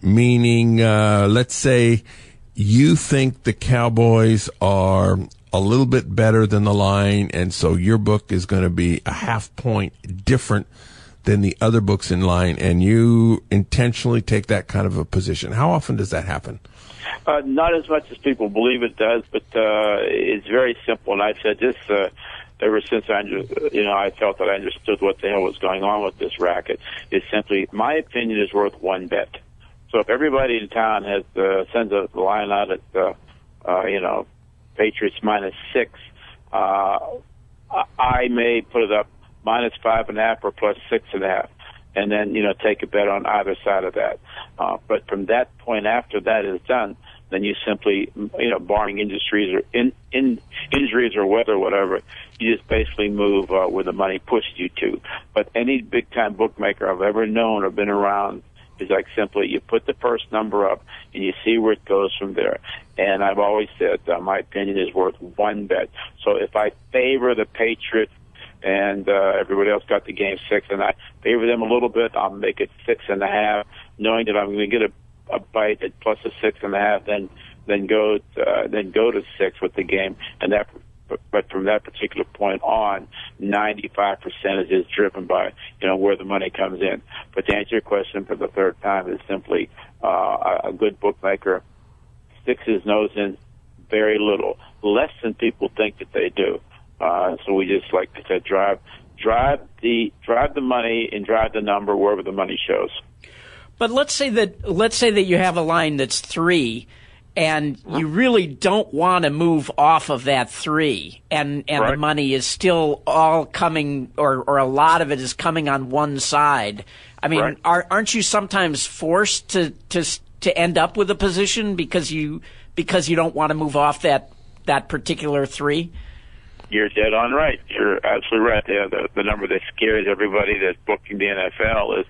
meaning, uh, let's say you think the Cowboys are a little bit better than the line, and so your book is going to be a half point different than the other books in line, and you intentionally take that kind of a position. How often does that happen?
Uh, not as much as people believe it does, but uh, it's very simple. And I've said this uh, ever since I, you know, I felt that I understood what the hell was going on with this racket. Is simply my opinion is worth one bet. So if everybody in town has uh, sends a line out at, uh, uh, you know, Patriots minus six, uh, I- may put it up minus five and a half or plus six and a half, and then you know take a bet on either side of that. Uh, but from that point after that is done, then you simply you know barring industries or in, in injuries or weather or whatever, you just basically move uh, where the money pushed you to. But any big time bookmaker I've ever known or been around is like simply you put the first number up and you see where it goes from there. And I've always said uh, my opinion is worth one bet. So if I favor the Patriots and uh, everybody else got the game six, and I favor them a little bit, I'll make it six and a half, knowing that I'm going to get a, a bite at plus a six and a half, then then go to, uh, then go to six with the game, and that. But, from that particular point on, 95% is driven by you know where the money comes in. But to answer your question for the third time, is simply uh, a, good bookmaker sticks his nose in very little, less than people think that they do. Uh, so we just like said, drive, drive the drive the money and drive the number wherever the money shows.
But let's say that let's say that you have a line that's three, and you really don't want to move off of that three, and and the money is still all coming, or or a lot of it is coming on one side. I mean,
Right.
are, aren't you sometimes forced to to to end up with a position because you because you don't want to move off that that particular three?
You're dead on right. You're absolutely right. Yeah, the, the number that scares everybody that's booking the NFL is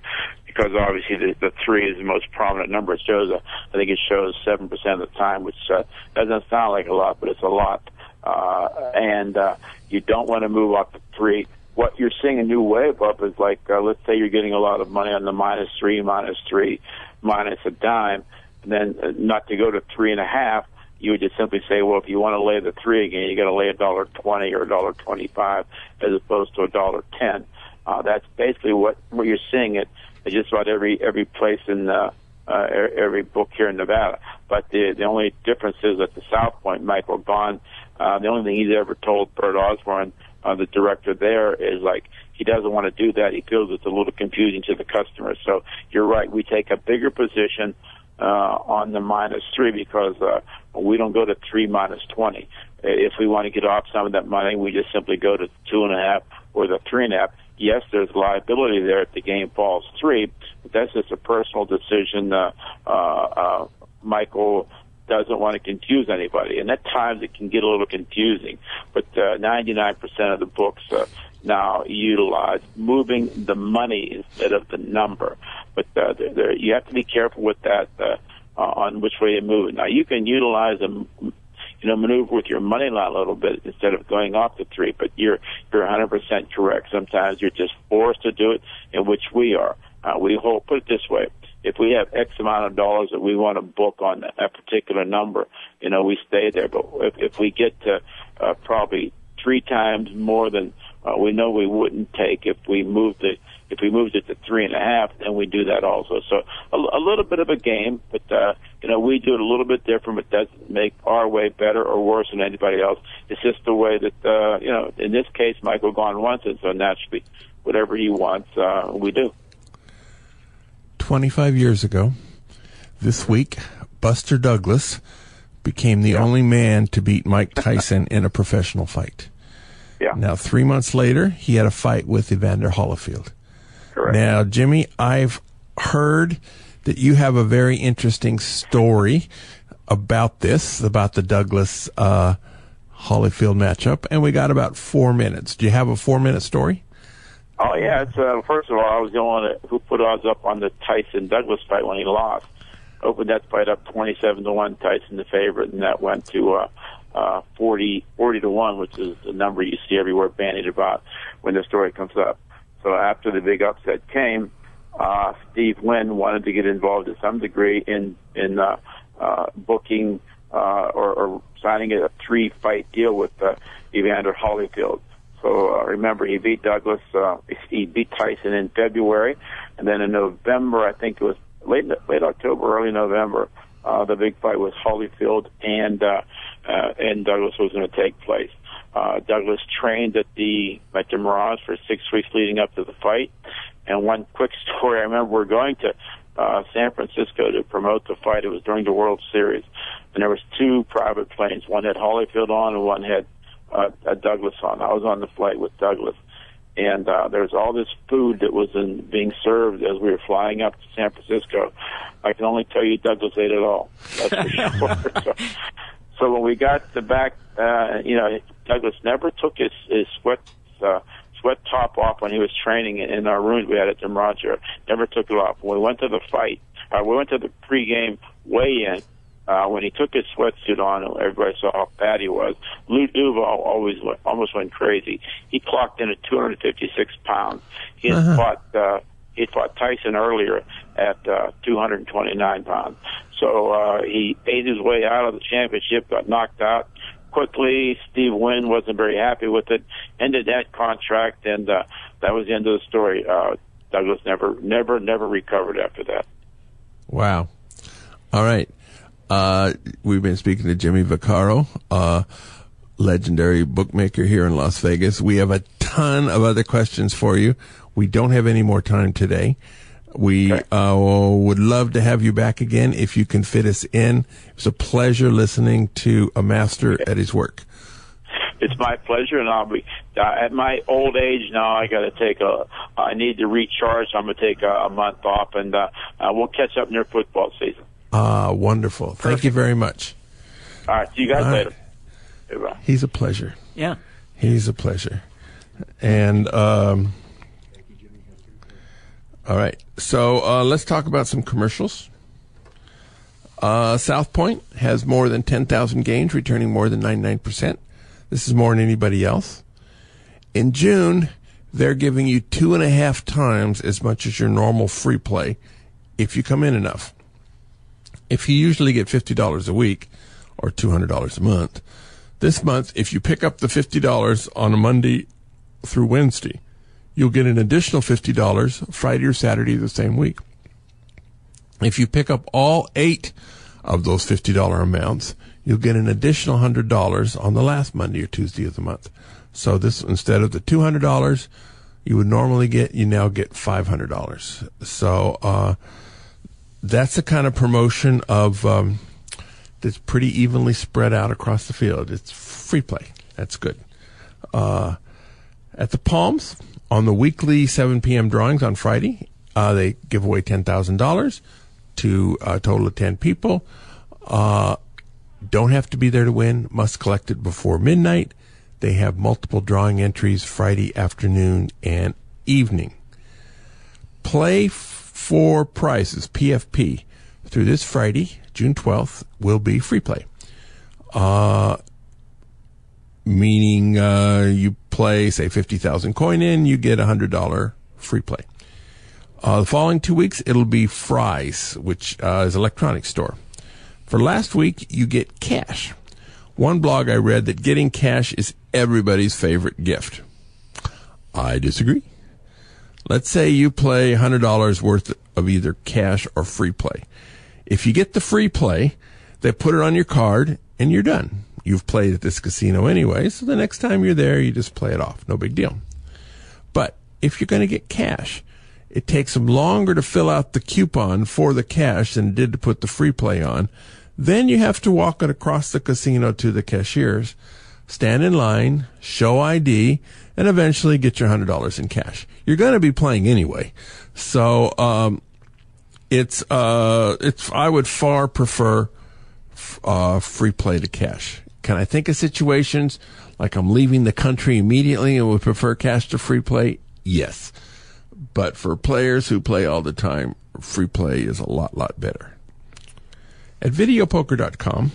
because obviously the, the three is the most prominent number. It shows, uh, I think it shows seven percent of the time, which uh, doesn't sound like a lot, but it's a lot. Uh, and uh, you don't want to move up the three. What you're seeing a new wave up is like, uh, let's say you're getting a lot of money on the minus three, minus three, minus a dime, and then uh, not to go to three and a half you would just simply say, well, if you want to lay the three again, you got to lay a dollar twenty or a dollar twenty-five as opposed to a dollar ten. Uh, that's basically what what you're seeing it just about every every place in uh, uh, every book here in Nevada. But the the only difference is at the South Point, Michael Gaughan. Uh, the only thing he's ever told Bert Osborne, uh, the director there, is like he doesn't want to do that. He feels it's a little confusing to the customer. So you're right. We take a bigger position uh, on the minus three because uh, we don't go to three minus 20. Uh, If we want to get off some of that money, we just simply go to two and a half or the three and a half. Yes, there's liability there if the game falls three, but that's just a personal decision. Uh, uh, uh, Michael doesn't want to confuse anybody, and at times it can get a little confusing. But uh, 99% of the books uh, now utilize moving the money instead of the number. But uh, there, there, you have to be careful with that uh, uh, on which way you move it. Now you can utilize a you know, maneuver with your money line a little bit instead of going off the three. But you're you're 100% correct. Sometimes you're just forced to do it, in which we are. Uh, we hold. Put it this way: if we have X amount of dollars that we want to book on a particular number, you know, we stay there. But if, if we get to uh, probably three times more than uh, we know we wouldn't take if we moved it if we moved it to three and a half, then we do that also. So a, a little bit of a game, but uh, you know we do it a little bit different. But it doesn't make our way better or worse than anybody else. It's just the way that uh, you know. In this case, Michael Gaughan wants it, so naturally, whatever he wants, uh, we do.
25 years ago, this week, Buster Douglas became the only man to beat Mike (laughs) Tyson in a professional fight.
Yeah,
Now, three months later, he had a fight with Evander Holyfield.
correct.
Now, Jimmy, I've heard that you have a very interesting story about this, about the Douglas uh, Holyfield matchup, and we got about four minutes. Do you have a four minute story?
Oh yeah, it's uh, first of all, I was the one who put odds up on the Tyson Douglas fight when he lost. Opened that fight up twenty-seven to one, Tyson the favorite, and that went to uh, uh, 40, 40 to one, which is the number you see everywhere bandied about when the story comes up. So after the big upset came, uh, Steve Wynn wanted to get involved to some degree in in uh, uh, booking uh, or, or signing a three-fight deal with uh, Evander Holyfield. So uh, remember, he beat Douglas. Uh, he beat Tyson in February, and then in November, I think it was late late October, early November. Uh, the big fight was Holyfield and uh, uh, and Douglas was going to take place. Uh, Douglas trained at the at the Mirage for six weeks leading up to the fight. And one quick (laughs) story, I remember we're going to uh, San Francisco to promote the fight. It was during the World Series, and there was two private planes. One had Holyfield on, and one had uh, Douglas on. I was on the flight with Douglas, and uh, there was all this food that was in, being served as we were flying up to San Francisco. I can only tell you Douglas ate it all. That's for (laughs) sure. so, so when we got the back, uh, you know, Douglas never took his his sweat uh, sweat top off when he was training in our rooms we had at the Roger. Never took it off. When we went to the fight, uh, we went to the pregame weigh-in uh, when he took his sweatsuit on, everybody saw how fat he was. Lou Duva always went, almost went crazy. He clocked in at 256 pounds. He had uh-huh. fought uh, he fought Tyson earlier at uh, 229 pounds. So uh, he ate his way out of the championship, got knocked out quickly. Steve Wynn wasn't very happy with it, ended that contract, and uh, that was the end of the story. Uh, Douglas never, never, never recovered after that.
Wow. All right. Uh, we've been speaking to Jimmy Vaccaro, uh, legendary bookmaker here in Las Vegas. We have a ton of other questions for you. We don't have any more time today. We okay. uh, would love to have you back again if you can fit us in. It was a pleasure listening to a master okay. at his work.
It's my pleasure, and I'll be uh, at my old age now. I got to take a. I need to recharge. So I'm going to take a, a, month off, and uh, uh, we'll catch up near football season.
Ah, wonderful. Perfect. Thank you very much.
All right. See you guys All later.
Right. He's a pleasure.
Yeah.
He's a pleasure. And, um, all right. So uh, let's talk about some commercials. Uh, South Point has more than 10,000 games, returning more than 99%. This is more than anybody else. In June, they're giving you two and a half times as much as your normal free play if you come in enough if you usually get $50 a week or $200 a month, this month, if you pick up the $50 on a Monday through Wednesday, you'll get an additional $50 Friday or Saturday the same week. If you pick up all eight of those $50 amounts, you'll get an additional $100 on the last Monday or Tuesday of the month. So this, instead of the $200 you would normally get, you now get $500. So, uh, that's the kind of promotion of um, that's pretty evenly spread out across the field. It's free play. That's good. Uh, at the Palms on the weekly 7 p.m. drawings on Friday, uh, they give away ten thousand dollars to a total of ten people. Uh, don't have to be there to win. Must collect it before midnight. They have multiple drawing entries Friday afternoon and evening. Play for prizes, PFP, through this Friday, June 12th, will be free play. Uh, meaning uh, you play, say, 50,000 coin in, you get a $100 free play. Uh, the following two weeks, it'll be Fry's, which uh, is electronic store. For last week, you get cash. One blog I read that getting cash is everybody's favorite gift. I disagree. Let's say you play $100 worth of either cash or free play. If you get the free play, they put it on your card and you're done. You've played at this casino anyway, so the next time you're there, you just play it off. No big deal. But if you're going to get cash, it takes them longer to fill out the coupon for the cash than it did to put the free play on. Then you have to walk it across the casino to the cashiers, stand in line, show ID, and eventually get your $100 in cash. You're going to be playing anyway. So, um, it's, uh, it's, I would far prefer, uh, free play to cash. Can I think of situations like I'm leaving the country immediately and would prefer cash to free play? Yes. But for players who play all the time, free play is a lot, lot better. At videopoker.com,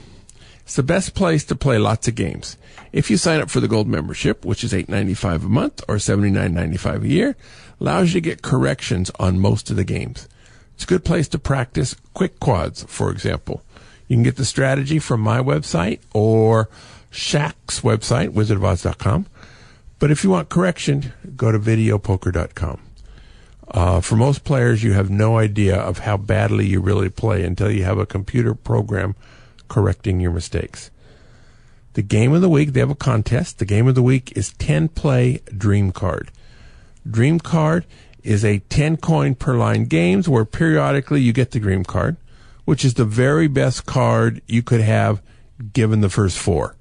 it's the best place to play lots of games. If you sign up for the gold membership, which is $8.95 a month or $79.95 a year, allows you to get corrections on most of the games. It's a good place to practice quick quads, for example. You can get the strategy from my website or Shack's website, wizardofodds.com. But if you want correction, go to videopoker.com. Uh, for most players, you have no idea of how badly you really play until you have a computer program correcting your mistakes. The game of the week, they have a contest. The game of the week is 10 play Dream Card. Dream Card is a 10 coin per line games where periodically you get the Dream Card, which is the very best card you could have given the first four.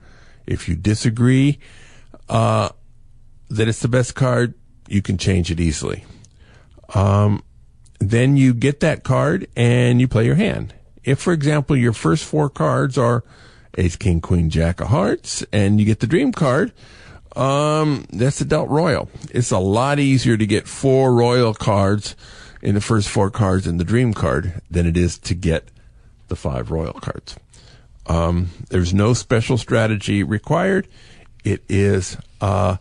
If you disagree uh, that it's the best card, you can change it easily. Um, then you get that card and you play your hand. If, for example, your first four cards are Ace, King, Queen, Jack of Hearts, and you get the Dream card, um, that's the Dealt Royal. It's a lot easier to get four Royal cards in the first four cards in the Dream card than it is to get the five Royal cards. Um, there's no special strategy required. It is uh,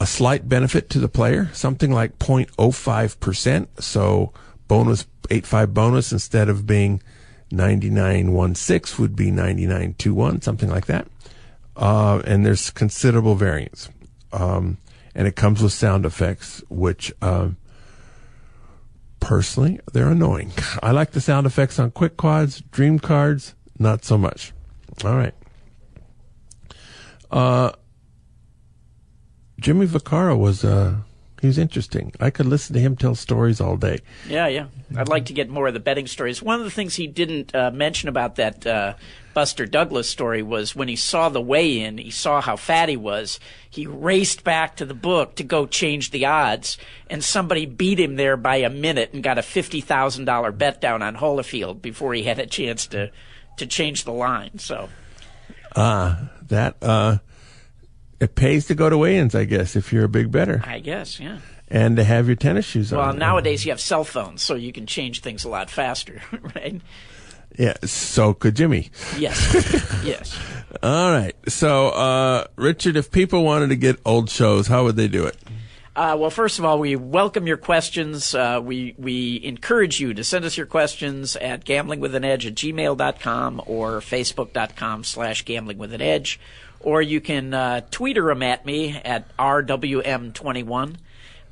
a slight benefit to the player, something like 0.05%. So bonus, 85 bonus instead of being 9916 would be 9921, something like that. Uh, and there's considerable variance. Um, and it comes with sound effects, which, uh, personally, they're annoying. (laughs) I like the sound effects on quick quads, dream cards, not so much. All right. Uh, Jimmy Vaccaro was uh, he was interesting. I could listen to him tell stories all day.
Yeah, yeah. I'd like to get more of the betting stories. One of the things he didn't uh, mention about that uh, Buster Douglas story was when he saw the weigh in, he saw how fat he was. He raced back to the book to go change the odds, and somebody beat him there by a minute and got a fifty thousand dollar bet down on Holyfield before he had a chance to to change the line. So,
ah, uh, that uh, it pays to go to weigh-ins, I guess, if you're a big better.
I guess, yeah.
And to have your tennis shoes
well,
on.
Well, nowadays you have cell phones, so you can change things a lot faster, (laughs) right?
Yeah, so could Jimmy.
Yes, yes. (laughs)
All right. So, uh, Richard, if people wanted to get old shows, how would they do it?
Uh, well, first of all, we welcome your questions. Uh, we we encourage you to send us your questions at gamblingwithanedge at gmail.com or facebook.com slash gamblingwithanedge or you can uh, tweeter them at me at RWM21.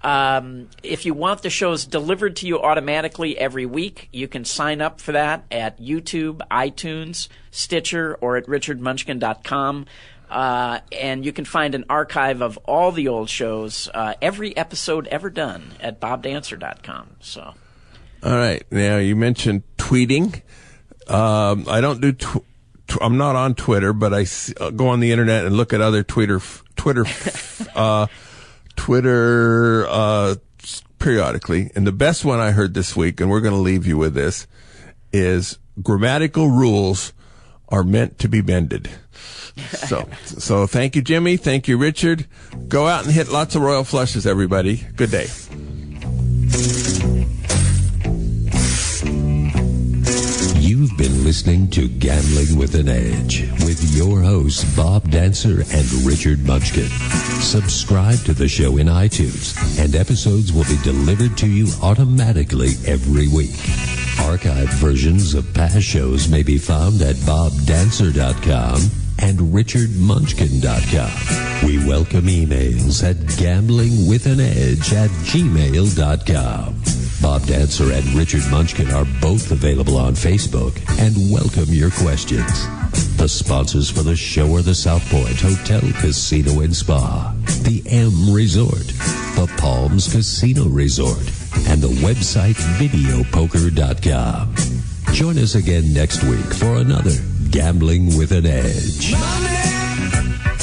Um, if you want the shows delivered to you automatically every week, you can sign up for that at YouTube, iTunes, Stitcher, or at richardmunchkin.com. Uh, and you can find an archive of all the old shows, uh, every episode ever done at bobdancer.com. So.
All right. Now, you mentioned tweeting. Um, I don't do tw- I'm not on Twitter, but I uh, go on the internet and look at other Twitter, Twitter, (laughs) uh, Twitter, uh, periodically. And the best one I heard this week, and we're going to leave you with this, is grammatical rules are meant to be bended. So, (laughs) so thank you, Jimmy. Thank you, Richard. Go out and hit lots of royal flushes, everybody. Good day.
You've been listening to Gambling with an Edge with your hosts, Bob Dancer and Richard Munchkin. Subscribe to the show in iTunes, and episodes will be delivered to you automatically every week. Archived versions of past shows may be found at bobdancer.com and richardmunchkin.com. We welcome emails at gamblingwithanedge at gmail.com. Bob Dancer and Richard Munchkin are both available on Facebook and welcome your questions. The sponsors for the show are the South Point Hotel, Casino and Spa, the M Resort, the Palms Casino Resort, and the website videopoker.com. Join us again next week for another Gambling with an Edge. Money!